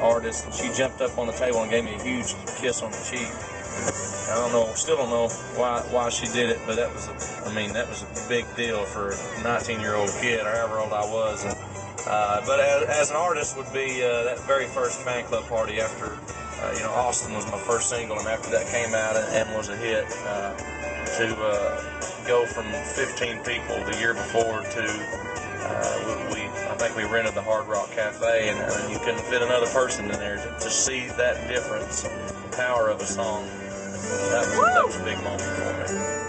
artist, and she jumped up on the table and gave me a huge kiss on the cheek. I don't know, still don't know why why she did it, but that was, a, I mean, that was a big deal for a 19 year old kid, or however old I was. And, uh, but as, as, an artist, would be uh, that very first fan club party after, uh, you know, Austin was my first single, and after that came out and, and was a hit. Uh, to uh, go from 15 people the year before to uh, I think we rented the Hard Rock Cafe, and, and you couldn't fit another person in there to, to see that difference, the power of a song. That was, that was a big moment for me.